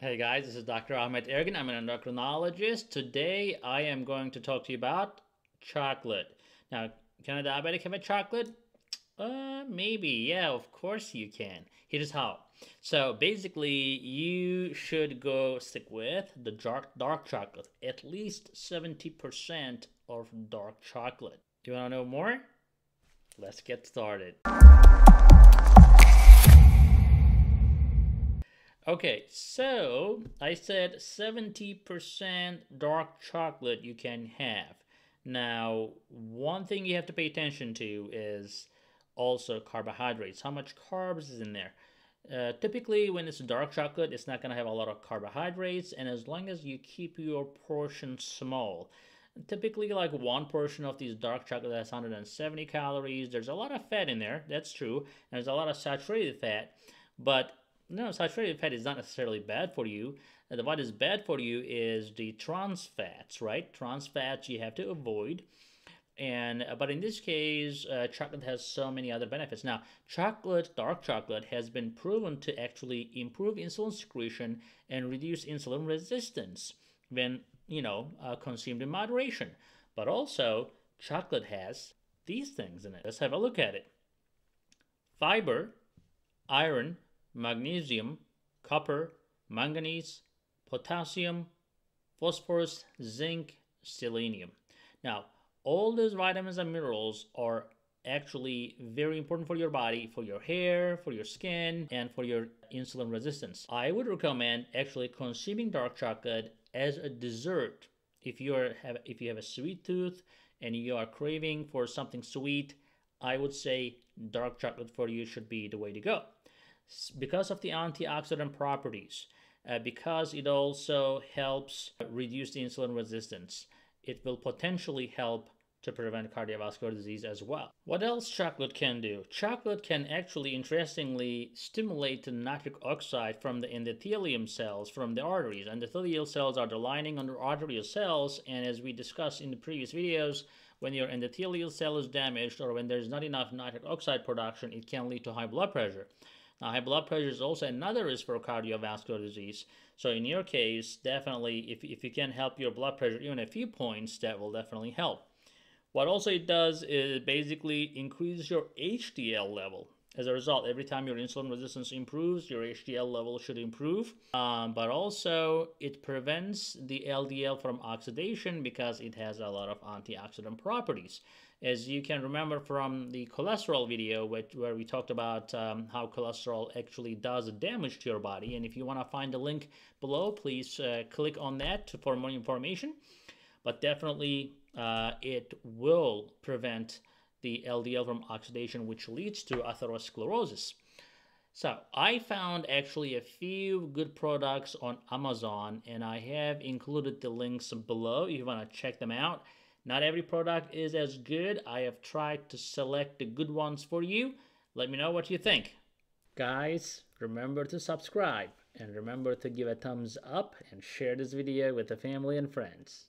Hey guys, this is Dr. Ahmed Ergin. I'm an endocrinologist. Today I am going to talk to you about chocolate. Now, can a diabetic have a chocolate? Uh, maybe. Yeah, of course you can. Here's how. So basically, you should go stick with the dark dark chocolate. At least 70% of dark chocolate. Do you want to know more? Let's get started. Okay, so I said 70% dark chocolate you can have. Now, one thing you have to pay attention to is also carbohydrates. How much carbs is in there? Uh, typically, when it's dark chocolate, it's not going to have a lot of carbohydrates, and as long as you keep your portion small, typically like one portion of these dark chocolate has 170 calories. There's a lot of fat in there, that's true. And there's a lot of saturated fat, but no, saturated fat is not necessarily bad for you. Uh, what is bad for you is the trans fats, right? Trans fats you have to avoid. And uh, but in this case, uh, chocolate has so many other benefits. Now, chocolate, dark chocolate, has been proven to actually improve insulin secretion and reduce insulin resistance when you know uh, consumed in moderation. But also, chocolate has these things in it. Let's have a look at it: fiber, iron, magnesium, copper, manganese, potassium, phosphorus, zinc, selenium. Now, all these vitamins and minerals are actually very important for your body, for your hair, for your skin, and for your insulin resistance. I would recommend actually consuming dark chocolate as a dessert if you are have if you have a sweet tooth and you are craving for something sweet. I would say dark chocolate for you should be the way to go because of the antioxidant properties, uh, because it also helps reduce the insulin resistance, it will potentially help to prevent cardiovascular disease as well. What else chocolate can do? Chocolate can actually, interestingly, stimulate the nitric oxide from the endothelium cells from the arteries. Endothelial cells are the lining under arterial cells, and as we discussed in the previous videos, when your endothelial cell is damaged or when there's not enough nitric oxide production, it can lead to high blood pressure. Now, high blood pressure is also another risk for cardiovascular disease. So in your case, definitely, if, if you can help your blood pressure even a few points, that will definitely help. What also it does is basically increases your HDL level. As a result, every time your insulin resistance improves, your HDL level should improve. Um, but also, it prevents the LDL from oxidation because it has a lot of antioxidant properties. As you can remember from the cholesterol video, which, where we talked about um, how cholesterol actually does damage to your body. And if you want to find the link below, please uh, click on that for more information. But definitely, uh, it will prevent the LDL from oxidation, which leads to atherosclerosis. So I found actually a few good products on Amazon, and I have included the links below if you want to check them out. Not every product is as good. I have tried to select the good ones for you. Let me know what you think. Guys, remember to subscribe and remember to give a thumbs up and share this video with the family and friends.